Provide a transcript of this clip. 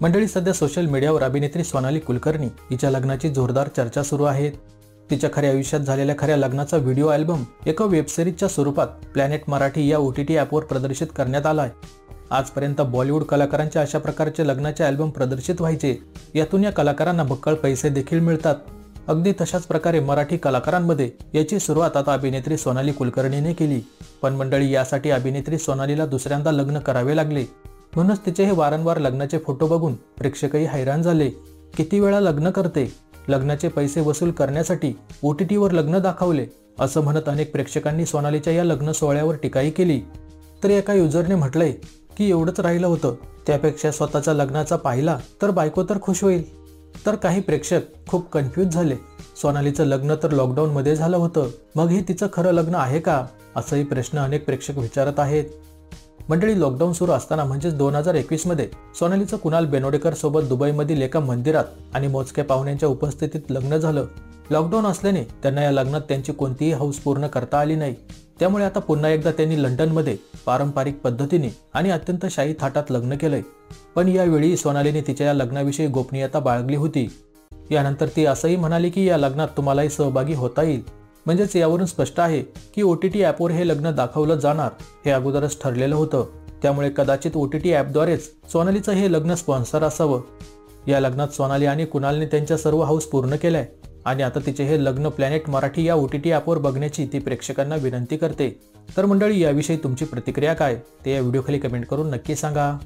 मंडळी सध्या सोशल मीडियावर अभिनेत्री सोनाली कुलकर्णी हिच्या लग्नाची जोरदार चर्चा सुरू आहे तिच्या खऱ्या आयुष्यात झालेल्या खऱ्या लग्नाचा व्हिडिओ अल्बम एका वेबसिरीजच्या स्वरूपात प्लॅनेट मराठी या ओ टी टी ॲपवर प्रदर्शित करण्यात आलाय. आजपर्यंत बॉलिवूड कलाकारांच्या अशा प्रकारचे लग्नाचे अल्बम प्रदर्शित व्हायचे. यातून या कलाकारांना भक्कळ पैसे देखील मिळतात. अगदी तशाच प्रकारे मराठी कलाकारांमध्ये याची सुरुवात आता अभिनेत्री सोनाली कुलकर्णीने केली. पण मंडळी यासाठी अभिनेत्री सोनालीला दुसऱ्यांदा लग्न करावे लागले. म्हणूनच तिचे हे वारंवार लग्नाचे फोटो बघून प्रेक्षकही हैराण झाले. किती वेळा लग्न करते? लग्नाचे पैसे वसूल करण्यासाठी ओ टी टीवर लग्न दाखवले असं म्हणत अनेक प्रेक्षकांनी सोनालीच्या या लग्न सोहळ्यावर टीकाही केली. तर एका युजरने म्हटलंय की एवढंच राहिलं होतं त्यापेक्षा स्वतःच्या लग्नाचा पाहिला तर बायको तर खुश होईल. तर काही प्रेक्षक खूप कन्फ्यूज झाले. सोनालीचं लग्न तर लॉकडाऊनमध्ये झालं होतं मग हे तिचं खरं लग्न आहे का? असंही प्रश्न अनेक प्रेक्षक विचारत आहेत. मंडळी लॉकडाऊन सुरू असताना म्हणजेच दोन हजार एकवीसमध्ये सोनालीचं कुणाल बेनोडेकर सोबत दुबईमधील एका मंदिरात आणि मोजक्या पाहुण्यांच्या उपस्थितीत लग्न झालं. लॉकडाऊन असल्याने त्यांना या लग्नात त्यांची कोणतीही हौस पूर्ण करता आली नाही. त्यामुळे आता पुन्हा एकदा त्यांनी लंडनमध्ये पारंपरिक पद्धतीने आणि अत्यंत शाही थाटात लग्न केलंय. पण यावेळी सोनालीने तिच्या या लग्नाविषयी गोपनीयता बाळगली होती. यानंतर ती असंही म्हणाली की या लग्नात तुम्हालाही सहभागी होता येईल. म्हणजेच यावरून स्पष्ट आहे की ओ टी टी ॲपवर हे लग्न दाखवलं जाणार हे अगोदरच ठरलेलं होतं. त्यामुळे कदाचित ओ टी टी ॲपद्वारेच सोनालीचं हे लग्न स्पॉन्सर असावं. या लग्नात सोनाली आणि कुणालने त्यांच्या सर्व हाऊस पूर्ण केलाय आणि आता तिचे हे लग्न प्लॅनेट मराठी या ओ टी टी ॲपवर बघण्याची ती प्रेक्षकांना विनंती करते. तर मंडळी याविषयी तुमची प्रतिक्रिया काय? ते या व्हिडिओखाली कमेंट करून नक्की सांगा.